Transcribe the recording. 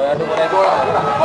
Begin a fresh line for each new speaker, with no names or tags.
我要来多了